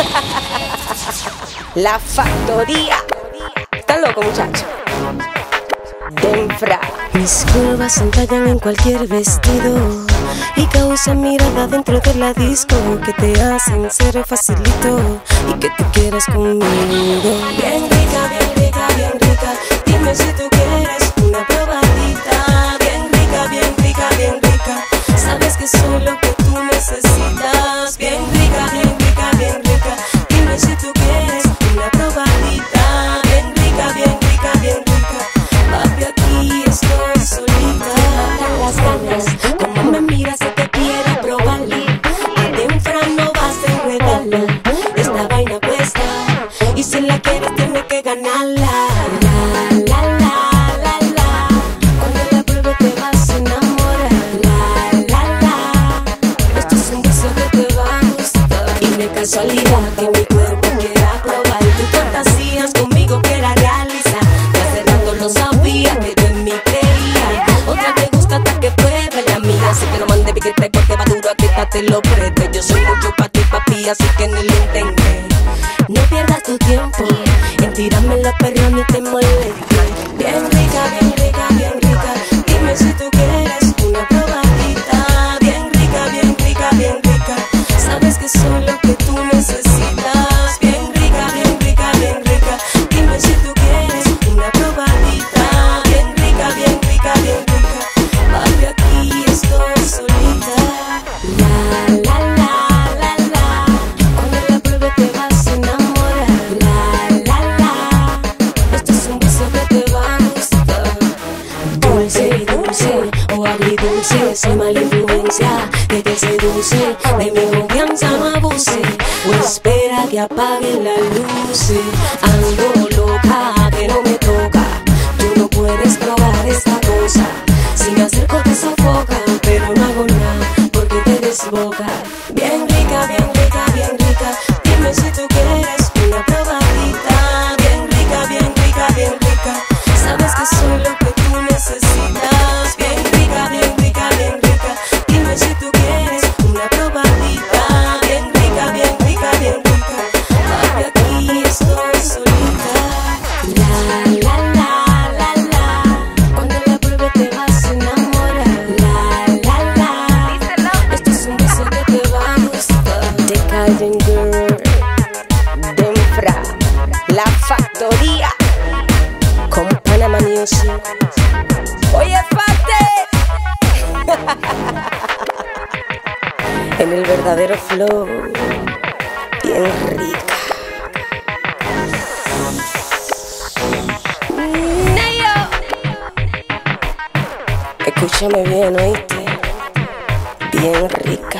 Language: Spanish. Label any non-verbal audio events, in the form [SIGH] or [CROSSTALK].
[LAUGHS] La factoría. Están loco, muchachos. Denfra. Mis curvas entallan en cualquier vestido y causan mirada dentro de la disco que te hacen ser facilito y que te quieras conmigo. Rica, bien Esta vaina cuesta. Y si la quieres, tienes que ganarla. La, la, la, que casualidad que mi cuerpo quiera probar. Tus fantasías conmigo quiera realizar. Ya hace rato lo sabía que tú en mí creía. Otra te gusta hasta que pruebe la mía. Así que no mande piquete porque va duro, aquí te lo preste. Yo soy mucho pa' así que ni lo intentes. No pierdas tu tiempo en tirarme la perra ni te moleste. Bien rica, Dulce, dulce o agridulce, soy mala influencia que te seduce. De mi confianza no abuse o espera que apague la luz. Ando loca, pero me toca. Tú no puedes probar esta cosa. Si me acerco te sofoca, pero no hago nada porque te desboca. Bien Decadent Girl. La factoría. Con Panama Music. Oye, Fate. [LAUGHS] en el verdadero flow. Bien rica. Escúchame bien, oíste. Bien rica.